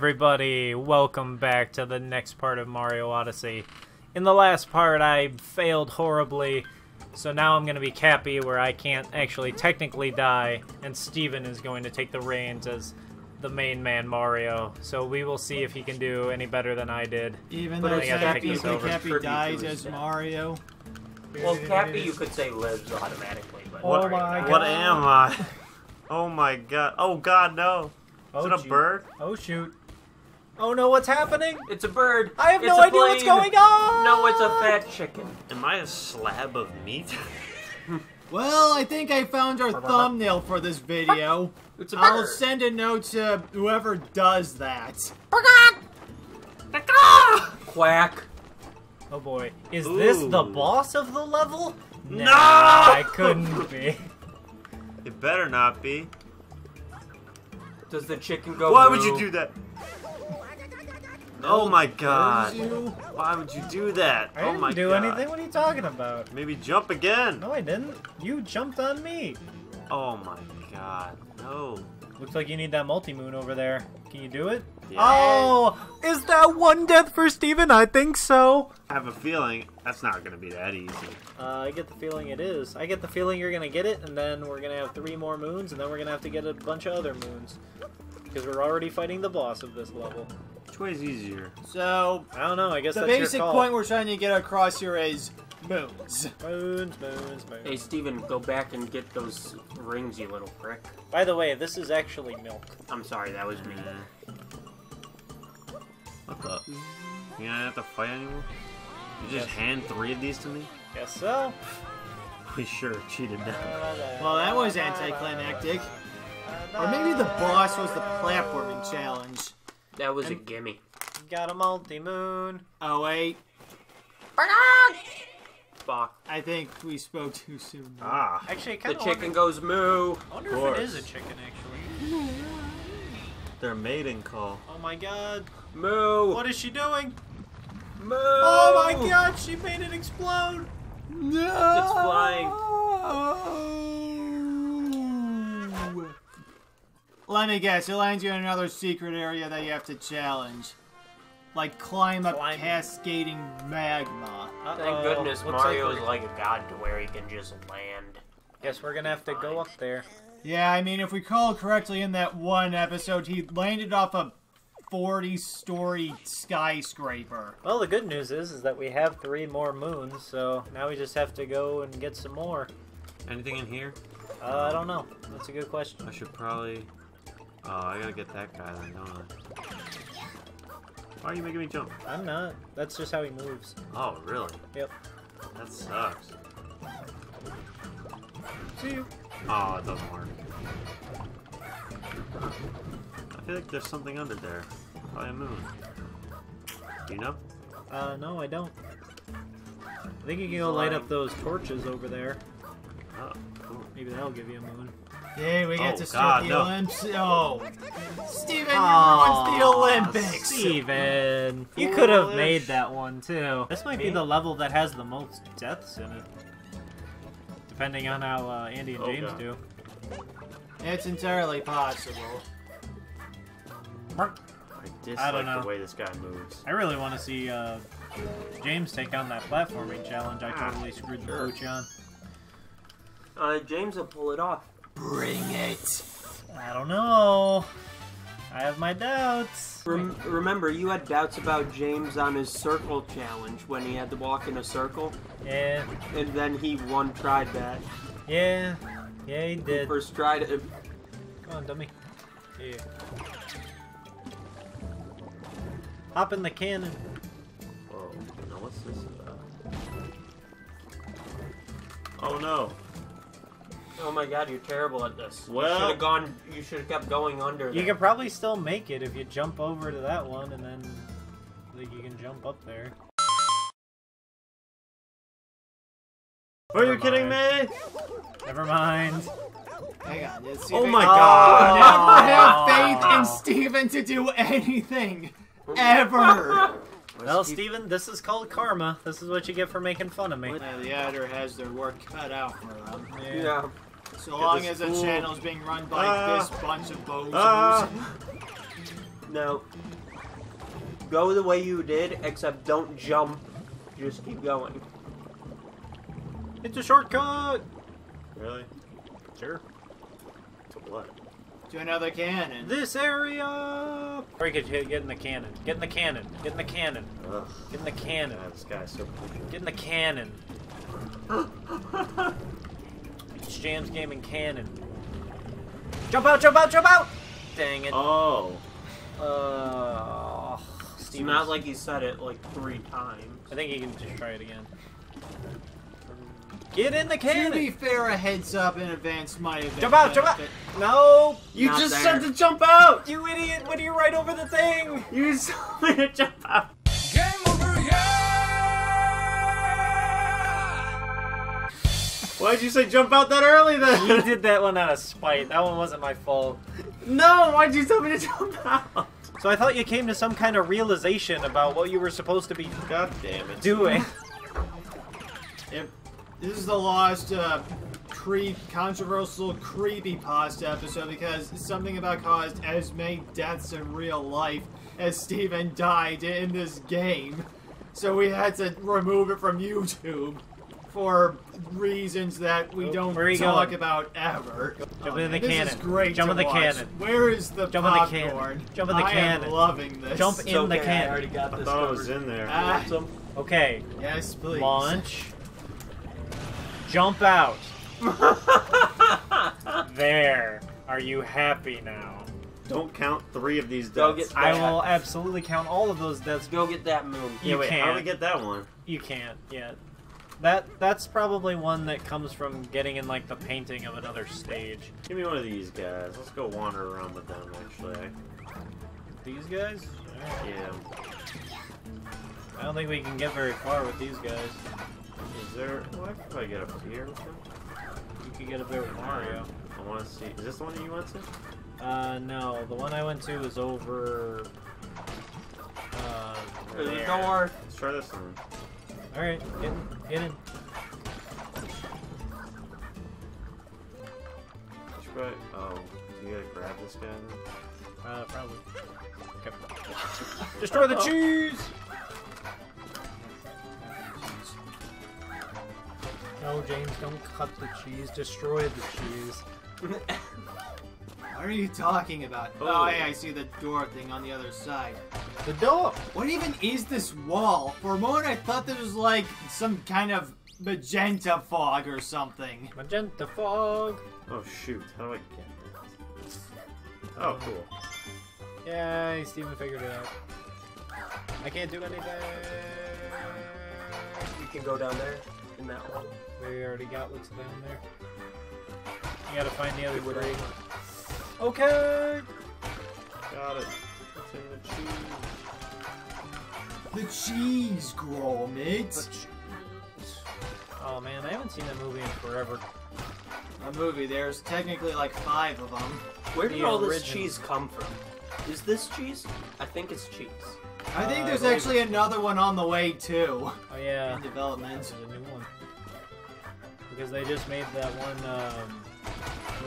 everybody. Welcome back to the next part of Mario Odyssey. In the last part, I failed horribly, so now I'm going to be Cappy, where I can't actually technically die, and Stephen is going to take the reins as the main man Mario. So we will see if he can do any better than I did. Even But though I gotta take Cappy, this over. Cappy dies as death. Mario. Well, Cappy, you could say lives automatically, but Oh Mario my dies. What am I? Oh my god. Oh god, no. Is Oh, it a oh, shoot. bird? Oh shoot. Oh no, what's happening? It's a bird. I have It's no a idea what's going on! No, it's a fat chicken. Am I a slab of meat? Well, I think I found our thumbnail for this video. It's a I'll send a note to whoever does that. Quack. Oh boy. Is this the boss of the level? No! I couldn't be. it better not be. Does the chicken go? Why would you do that? Oh my god. Why would you do that? I oh didn't my do god. anything. What are you talking about? Maybe jump again. No, I didn't. You jumped on me. Oh my god. No. Looks like you need that multi-moon over there. Can you do it? Yeah. Oh, is that one death for Stephen? I think so. I have a feeling that's not gonna be that easy. Uh, I get the feeling it is. I get the feeling you're gonna get it, and then we're gonna have three more moons, and then we're gonna have to get a bunch of other moons. Because we're already fighting the boss of this level. Which way is easier? So, I don't know, I guess the that's basic your call. point we're trying to get across here is moons. Moons, moons, moons. Hey, Stephen, go back and get those rings, you little prick. By the way, this is actually milk. I'm sorry, that was me. Eh. What the? You don't have to fight anymore? You just Yes. hand three of these to me? Guess so. We sure cheated now. Well, that was anticlimactic. Or maybe the boss was the platforming challenge. That was a And- gimme. Got a multi-moon. Oh wait, Fuck. I think we spoke too soon. Ah. Actually, I The kind of chicken goes moo. I wonder Of if it is a chicken, actually. Their mating call. Oh my god. Moo. What is she doing? Moo. Oh my god, she made it explode. No! It's flying. Let me guess, it lands you in another secret area that you have to challenge. Like climb up Climb. cascading magma. Thank Uh-oh. goodness Looks Mario like is like a god to where he can just land. Guess we're gonna have to go up there. Yeah, I mean, if we recall correctly, in that one episode, he landed off a 40-story skyscraper. Well, the good news is, is that we have three more moons, so now we just have to go and get some more. Anything in here? Uh, I don't know. That's a good question. I should probably. Oh, I gotta get that guy then, don't I? Why are you making me jump? I'm not. That's just how he moves. Oh, really? Yep. That sucks. See you. Oh, it doesn't work. I feel like there's something under there. Probably a moon. Do you know? Uh, no, I don't. I think you can go light up those torches over there. Oh, cool. Maybe that'll give you a moon. Yeah, we get Oh, to start God, the no. Olympics. Oh, Stephen, you Aw, ruined the Olympics. Stephen! You could have made that one too. This might be the level that has the most deaths in it. Depending on how uh, Andy and Oh, James God. do. It's entirely possible. I dislike don't know. the way this guy moves. I really want to see uh, James take on that platforming challenge I Ah, totally screwed the sure. pooch on. Uh, James will pull it off. Bring it. I don't know. I have my doubts. Rem- remember, you had doubts about James on his circle challenge when he had to walk in a circle, Yeah, and then he one tried that. yeah, yeah, he did. First tried it. Come on, dummy. Yeah. Hop in the cannon. Whoa. Now what's this about? Oh no. Oh my god, you're terrible at this. you Well- should have gone. You should have kept going under. You there. can probably still make it if you jump over to that one and then like you can jump up there. Are you Never kidding me? Never mind. Hang on. Let's see Oh if my I- god. Never have faith in Stephen to do anything. Ever. Well, Stephen, this is called karma. This is what you get for making fun of me. Yeah, the editor has their work cut out for them. Yeah. So long as the fool. channel's being run by Ah. this bunch of bozos. Ah. No. Go the way you did, except don't jump. Just keep going. It's a shortcut. Really? Sure. To what? To another cannon. This area. Or you could hit- get in the cannon. Get in the cannon. Get in the cannon. Ugh. Get in the cannon. God, this guy's so creepy. Get in the cannon. It's Jams Gaming Cannon. Jump out! Jump out! Jump out! Dang it. Oh. Uh, It's Stephen's- not like he said it like three times. I think you can just try it again. Get in the cannon! To be fair, a heads up in advance might have been Jump out! Jump out! No! You Not just there. said to jump out! You idiot! When you're right over the thing! You told me to jump out! Why'd you say jump out that early then? You did that one out of spite. That one wasn't my fault. No, why'd you tell me to jump out? So I thought you came to some kind of realization about what you were supposed to be God damn it. doing. If this is the lost uh, creep, controversial creepy pasta episode because something about caused as many deaths in real life as Stephen died in this game. So we had to remove it from YouTube for reasons that we Oh, don't where are you talk going? about ever. Jump in the man, this cannon. Is great Jump to in the watch. cannon. Where is the Jump in the cannon. Jump in the I cannon. am loving this. Jump It's in the okay, I already got this. I this thought it was in there. Ah, Okay, yes, please. launch. Jump out. there. Are you happy now? Don't count three of these deaths. I will absolutely count all of those deaths. Go get that moon. You yeah, wait, how do we get that one? You can't yet. That that's probably one that comes from getting in like the painting of another stage. Give me one of these guys. Let's go wander around with them, actually. These guys? Yeah. I don't think we can get very far with these guys. Is there... Well, I could probably get up here with them. You could get up there with Mario. I want to see... Is this the one that you went to? Uh, no. The one I went to was over. Uh, there. door. Let's try this one. All right, get in, get in. Let's try... Oh, you gotta grab this guy then? Uh, probably. Okay. Destroy the cheese. No, James, don't cut the cheese. Destroy the cheese. What are you talking about? Oh, Oh. hey, I see the door thing on the other side. The door. What even is this wall? For a moment, I thought this was like some kind of magenta fog or something. Magenta fog. Oh, shoot. How do I get this? Oh, cool. Yay, Stephen figured it out. I can't do anything. You can go down there in that one. We already got what's down there. You gotta find the other three. Okay. Got it. The cheese. The cheese, Gromit. Oh man, I haven't seen that movie in forever. A movie. There's technically like five of them. Where did The all this original. cheese come from? Is this cheese? I think it's cheese. I think Uh, there's I actually another one on the way too. Oh yeah, In development. this is a new one. Because they just made that one um,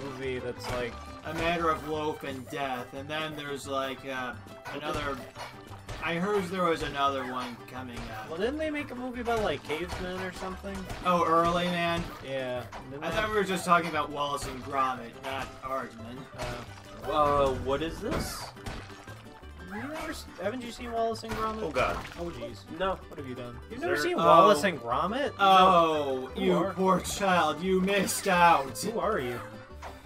movie that's like A Matter of Loaf and Death, and then there's like uh, another. I heard there was another one coming up. well, didn't they make a movie about like cavemen or something? Oh, early man. Yeah. I that- thought we were just talking about Wallace and Gromit, not Aardman. uh, Uh, what is this? you never, haven't you seen Wallace and Gromit? Oh, God. Oh jeez. No. What have you done? You've Is never there- seen Oh. Wallace and Gromit? Oh, Who you are- poor child, you missed out. Who are you?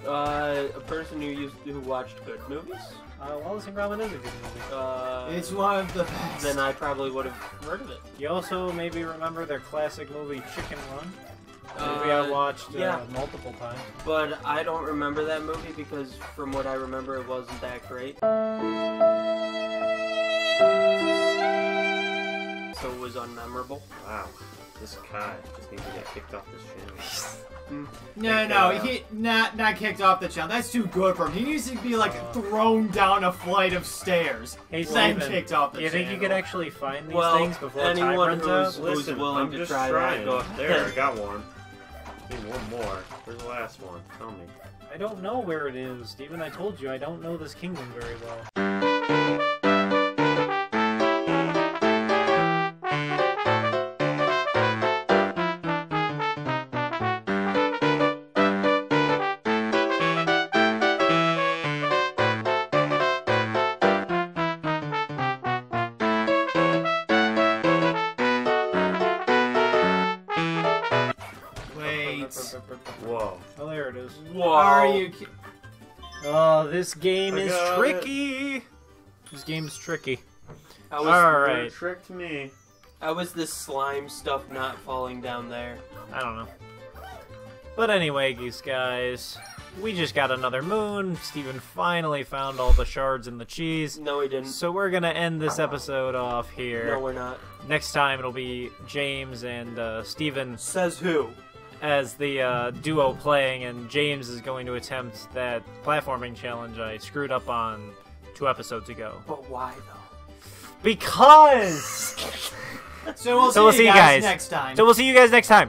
Uh, a person who used who watched good movies. Uh, Wallace and Gromit is a good movie. Uh, It's one of the best. then I probably would have heard of it. You also maybe remember their classic movie Chicken Run? A movie I Uh, watched uh, multiple times. But I don't remember that movie because from what I remember, it wasn't that great. So it was unmemorable. Wow. This guy just needs to get kicked off this channel. no, no, he not not kicked off the channel. That's too good for him. He needs to be like Uh. thrown down a flight of stairs, Hey, then Stephen, kicked off the you think you could actually find these Well, things before time anyone runs who's- out? Who's Listen, willing I'm to just try that, trying. go There, I got one. Need one more. Where's the last one? Tell me. I don't know where it is, Stephen. I told you I don't know this kingdom very well. This game I is got tricky. This game's tricky. I was, All You tricked me. How was this slime stuff not falling down there? I don't know. But anyway, geese guys, we just got another moon. Stephen finally found all the shards in the cheese. No, he didn't. So we're gonna end this episode off here. No, we're not. Next time it'll be James and uh, Stephen Says who? As the uh, duo playing, and James is going to attempt that platforming challenge I screwed up on two episodes ago. But why though? Because! So we'll see, So we'll you see you guys guys. next time. so we'll see you guys next time.